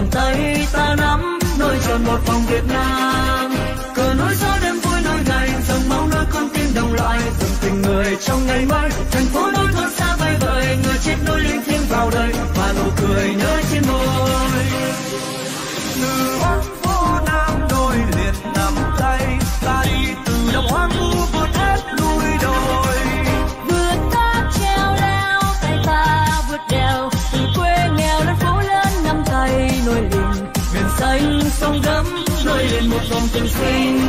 bàn tay ta nắm nối tròn một vòng Việt Nam. Cờ nối gió đêm vui nối ngày dòng máu nối con tim đồng loại, từng tình người trong ngày mai thành nối liền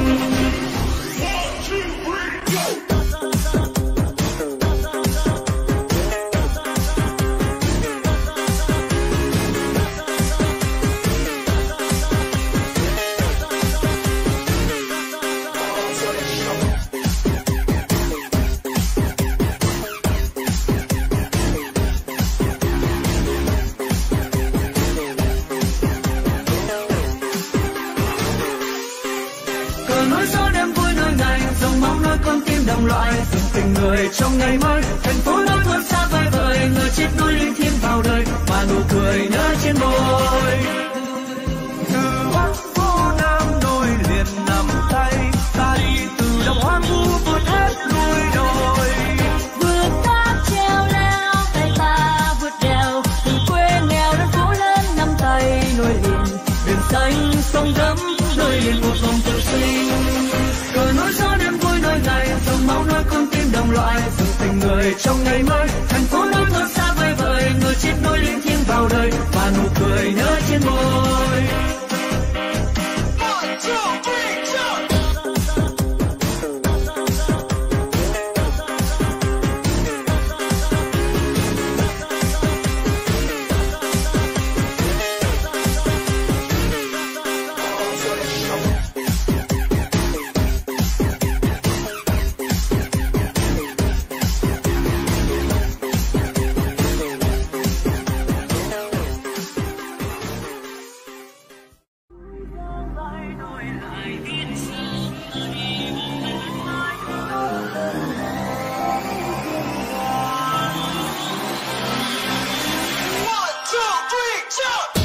đồng loại. Dùng tình người trong ngày mới, thành phố nối thôn xa vời vời. Người chết nối linh thiêng vào đời và nụ cười nơi trên môi. Đồng loại dòng tình người trong ngày mới One, two, three, jump!